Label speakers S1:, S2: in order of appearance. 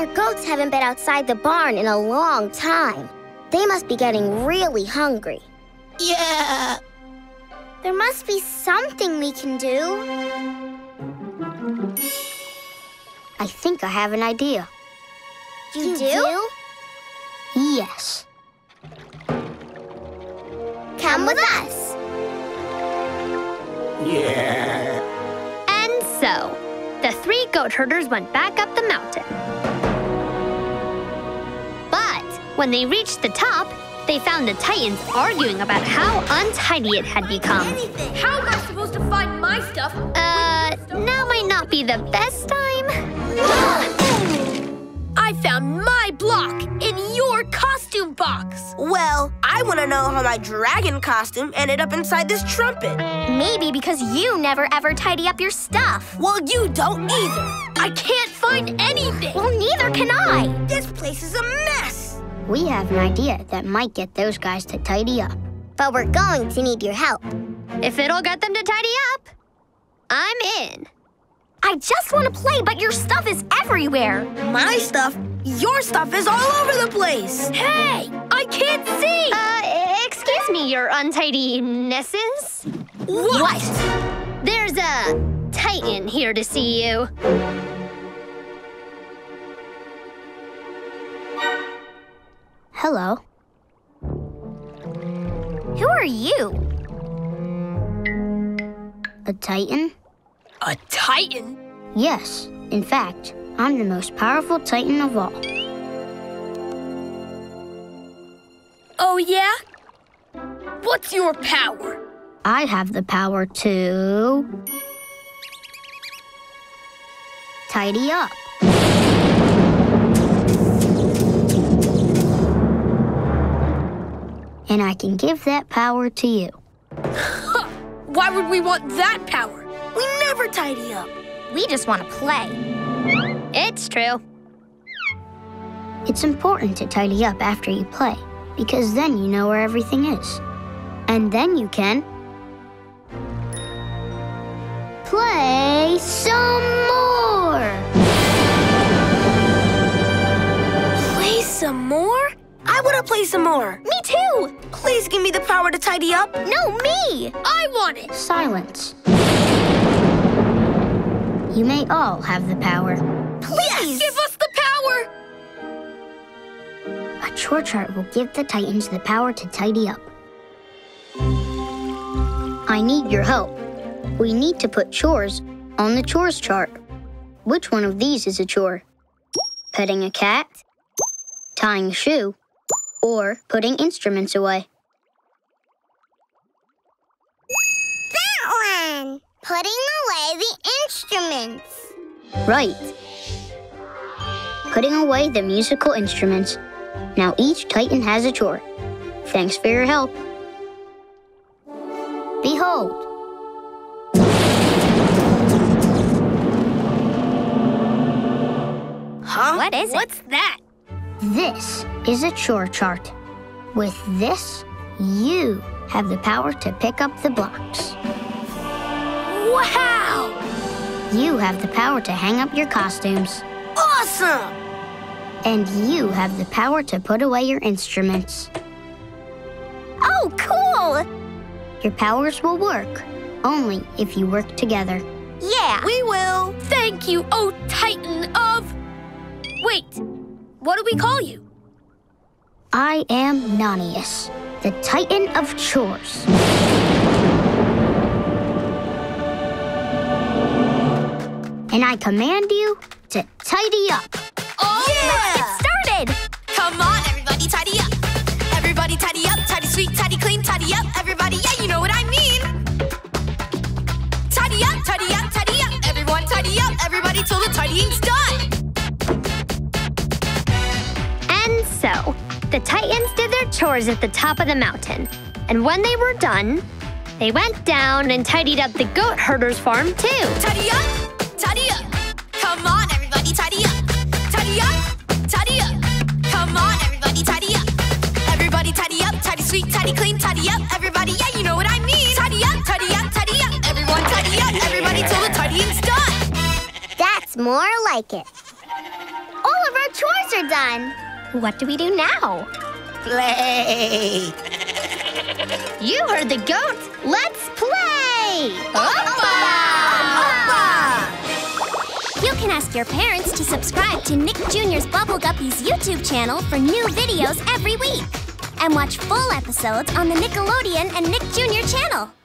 S1: Our goats haven't been outside the barn in a long time. They must be getting really hungry.
S2: Yeah.
S1: There must be something we can do. I think I have an idea.
S3: You, you do? do?
S1: Yes.
S3: Come with us.
S4: Yeah.
S5: And so, the three goat herders went back up the mountain. When they reached the top, they found the Titans arguing about how untidy it had become.
S6: How am I supposed to find my stuff?
S5: Uh, now might not be the best time.
S6: I found my block in your costume box.
S2: Well, I want to know how my dragon costume ended up inside this trumpet.
S3: Maybe because you never ever tidy up your stuff.
S2: Well, you don't either.
S6: I can't find anything.
S3: Well, neither can I.
S2: This place is a mess.
S1: We have an idea that might get those guys to tidy up.
S3: But we're going to need your help.
S5: If it'll get them to tidy up, I'm in.
S3: I just want to play, but your stuff is everywhere.
S2: My stuff? Your stuff is all over the place.
S6: Hey, I can't see.
S5: Uh, excuse me, your untidinesses.
S6: What?
S5: what? There's a Titan here to see you.
S1: Hello.
S3: Who are you?
S1: A Titan?
S6: A Titan?
S1: Yes. In fact, I'm the most powerful Titan of all.
S6: Oh, yeah? What's your power?
S1: I have the power to... tidy up. And I can give that power to you.
S6: Why would we want that power?
S2: We never tidy up.
S3: We just want to play.
S5: It's true.
S1: It's important to tidy up after you play, because then you know where everything is. And then you can... Play some more!
S2: Play some more? I want to play some more.
S3: Me too!
S2: Please give me the power to tidy up.
S3: No, me!
S6: I want it!
S1: Silence. You may all have the power.
S3: Please!
S6: Give us the power!
S1: A chore chart will give the Titans the power to tidy up. I need your help. We need to put chores on the chores chart. Which one of these is a chore? Petting a cat? Tying a shoe? Or putting instruments away?
S3: That one! Putting away the instruments.
S1: Right. Putting away the musical instruments. Now each Titan has a chore. Thanks for your help. Behold.
S2: Huh?
S3: What is it?
S6: What's that?
S1: This is a chore chart. With this, you have the power to pick up the blocks.
S2: Wow!
S1: You have the power to hang up your costumes.
S2: Awesome!
S1: And you have the power to put away your instruments.
S3: Oh, cool!
S1: Your powers will work, only if you work together.
S3: Yeah.
S2: We will.
S6: Thank you, oh Titan of... Wait, what do we call you?
S1: I am Nanius, the Titan of Chores. And I command you to tidy up.
S6: Oh,
S2: Yeah!
S3: Get started!
S7: Come on, everybody, tidy up. Everybody, tidy up. Tidy, sweet, tidy, clean, tidy up. Everybody,
S5: chores at the top of the mountain. And when they were done, they went down and tidied up the goat herder's farm too.
S7: Tidy up, tidy up. Come on, everybody, tidy up. Tidy up, tidy up. Come on, everybody, tidy up. Everybody, tidy up. Tidy, sweet, tidy, clean, tidy up. Everybody, yeah, you know what I mean. Tidy up, tidy up, tidy up. Everyone, tidy up. Everybody, till the tidying's done.
S3: That's more like it.
S1: All of our
S3: we're done.
S5: What do we do now?
S2: Play.
S5: You heard the goat. Let's play!
S3: You can ask your parents to subscribe to Nick Jr.'s Bubble Guppies YouTube channel for new videos every week. And watch full episodes on the Nickelodeon and Nick Jr. channel.